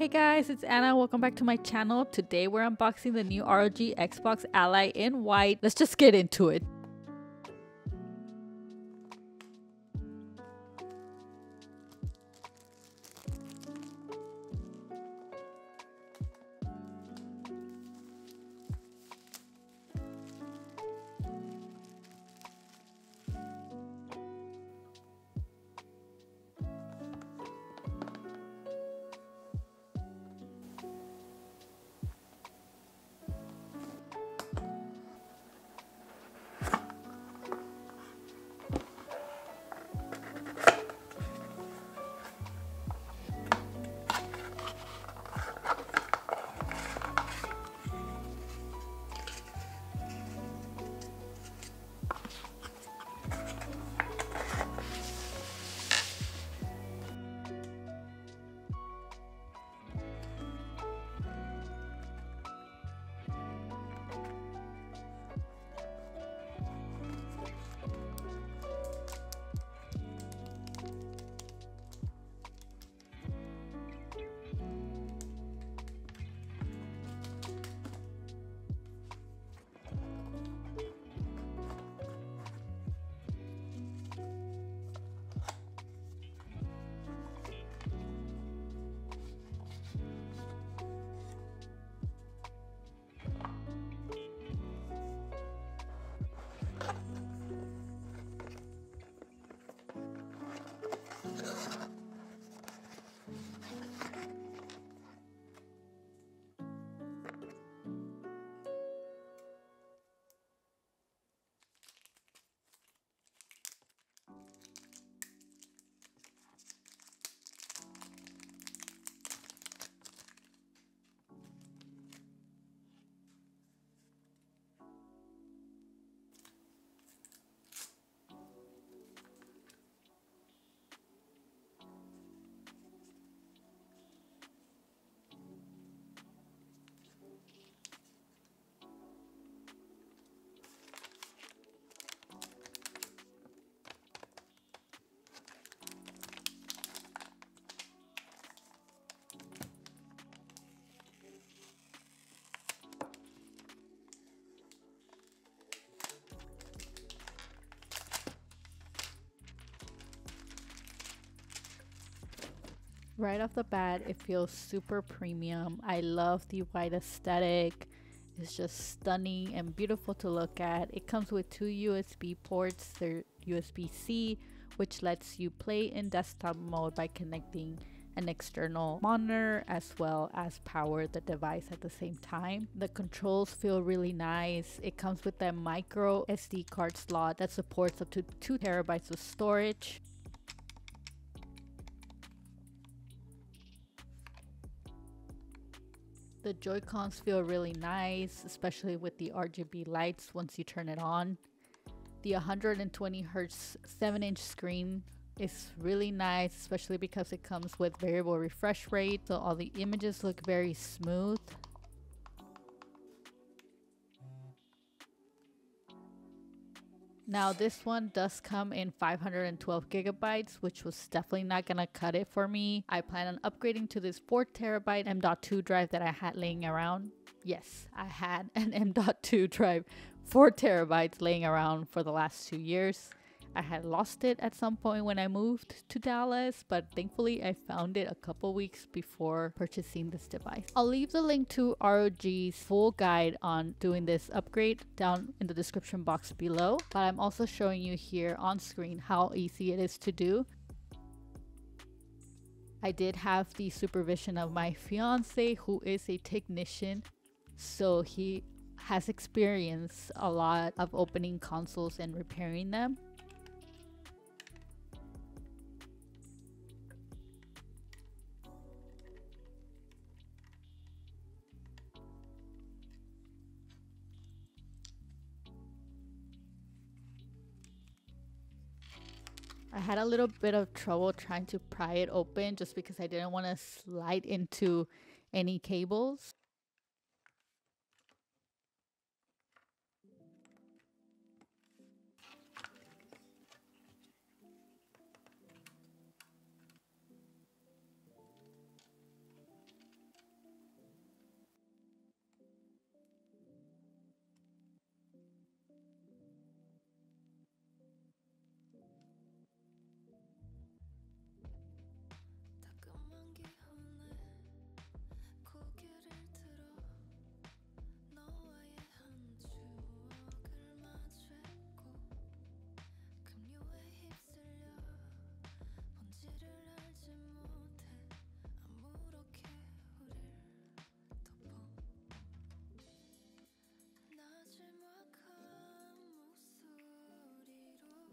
Hey guys, it's Anna. Welcome back to my channel. Today we're unboxing the new ROG Xbox Ally in white. Let's just get into it. Right off the bat it feels super premium i love the white aesthetic it's just stunning and beautiful to look at it comes with two usb ports they're usb-c which lets you play in desktop mode by connecting an external monitor as well as power the device at the same time. The controls feel really nice. It comes with a micro SD card slot that supports up to 2 terabytes of storage. The Joy-Cons feel really nice, especially with the RGB lights once you turn it on. The 120 Hz 7 inch screen is really nice, especially because it comes with variable refresh rate, so all the images look very smooth. Now this one does come in 512 gigabytes, which was definitely not gonna cut it for me. I plan on upgrading to this 4 terabyte M.2 drive that I had laying around. Yes, I had an M.2 drive, 4 terabytes laying around for the last two years. I had lost it at some point when I moved to Dallas, but thankfully I found it a couple weeks before purchasing this device. I'll leave the link to ROG's full guide on doing this upgrade down in the description box below, but I'm also showing you here on screen how easy it is to do. I did have the supervision of my fiance who is a technician, so he has experienced a lot of opening consoles and repairing them. Had a little bit of trouble trying to pry it open just because I didn't want to slide into any cables.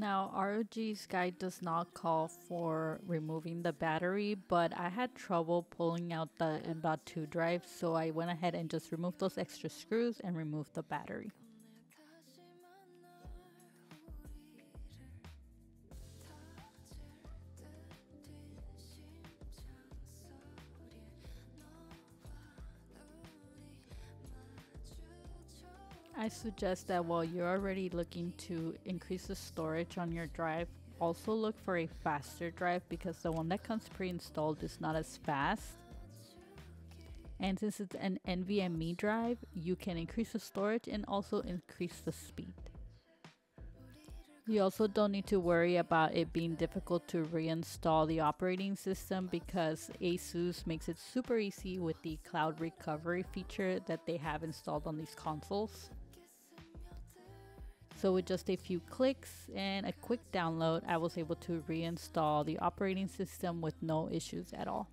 Now, ROG's guide does not call for removing the battery, but I had trouble pulling out the M.2 drive, so I went ahead and just removed those extra screws and removed the battery. I suggest that while you're already looking to increase the storage on your drive, also look for a faster drive because the one that comes pre-installed is not as fast. And since it's an NVMe drive, you can increase the storage and also increase the speed. You also don't need to worry about it being difficult to reinstall the operating system because ASUS makes it super easy with the cloud recovery feature that they have installed on these consoles. So with just a few clicks and a quick download, I was able to reinstall the operating system with no issues at all.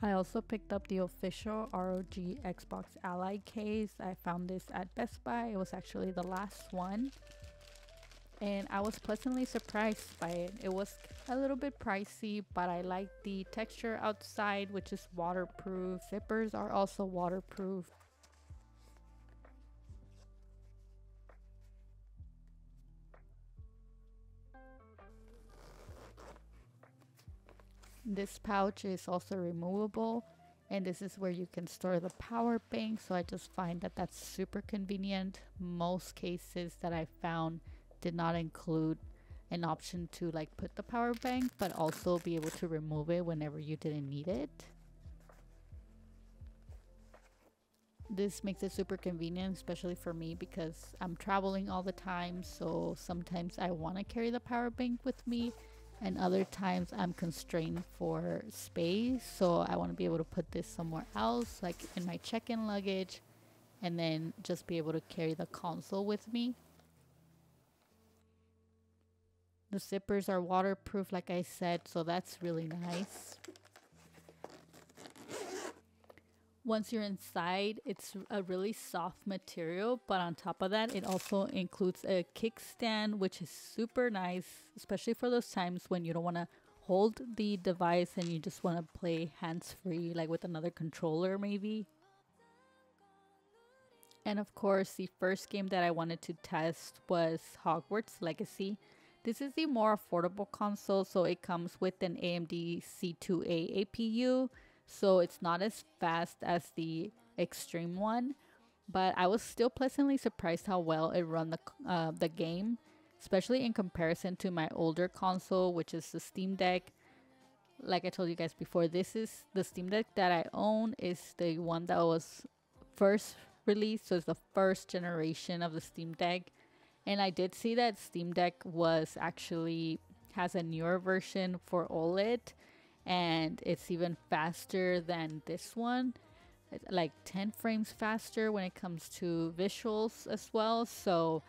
I also picked up the official ROG Xbox Ally case. I found this at Best Buy. It was actually the last one. And I was pleasantly surprised by it. It was a little bit pricey, but I like the texture outside, which is waterproof. Zippers are also waterproof. This pouch is also removable and this is where you can store the power bank so I just find that that's super convenient. Most cases that I found did not include an option to like put the power bank but also be able to remove it whenever you didn't need it. This makes it super convenient especially for me because I'm traveling all the time so sometimes I want to carry the power bank with me and other times I'm constrained for space so I want to be able to put this somewhere else like in my check-in luggage and then just be able to carry the console with me The zippers are waterproof, like I said, so that's really nice. Once you're inside, it's a really soft material, but on top of that, it also includes a kickstand, which is super nice, especially for those times when you don't want to hold the device and you just want to play hands free, like with another controller, maybe. And of course, the first game that I wanted to test was Hogwarts Legacy. This is the more affordable console, so it comes with an AMD Z2 A APU so it's not as fast as the extreme one but i was still pleasantly surprised how well it run the uh, the game especially in comparison to my older console which is the steam deck. Like i told you guys before this is the steam deck that i own is the one that was first released so it's the first generation of the steam deck. And i did see that steam deck was actually has a newer version for oled and it's even faster than this one. Like 10 frames faster when it comes to visuals as well. So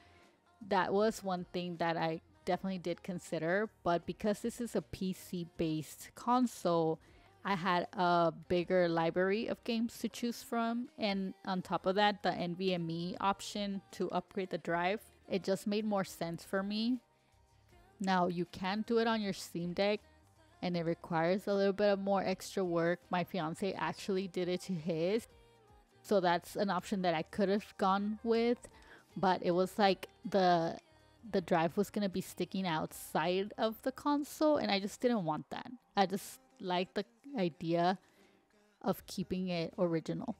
that was one thing that i definitely did consider but because this is a pc based console i had a bigger library of games to choose from. And on top of that the nvme option to upgrade the drive it just made more sense for me. Now you can do it on your steam deck and it requires a little bit of more extra work. My fiance actually did it to his. So that's an option that I could have gone with, but it was like the the drive was going to be sticking outside of the console and I just didn't want that. I just like the idea of keeping it original.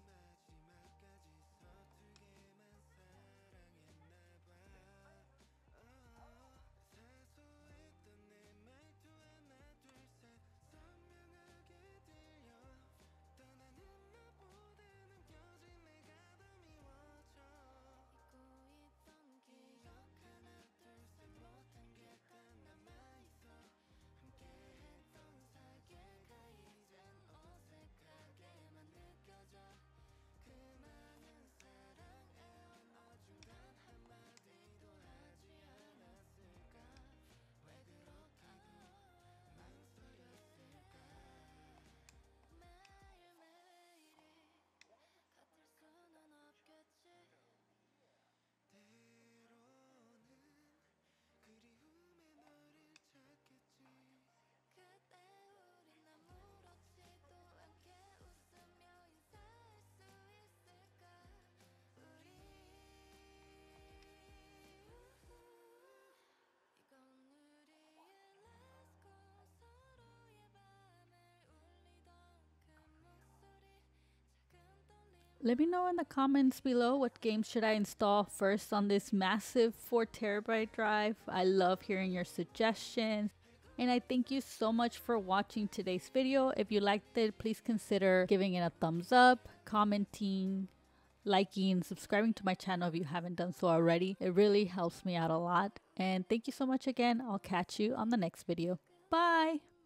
Let me know in the comments below what games should I install first on this massive 4 terabyte drive. I love hearing your suggestions. And I thank you so much for watching today's video. If you liked it, please consider giving it a thumbs up, commenting, liking, subscribing to my channel if you haven't done so already. It really helps me out a lot. And thank you so much again. I'll catch you on the next video. Bye!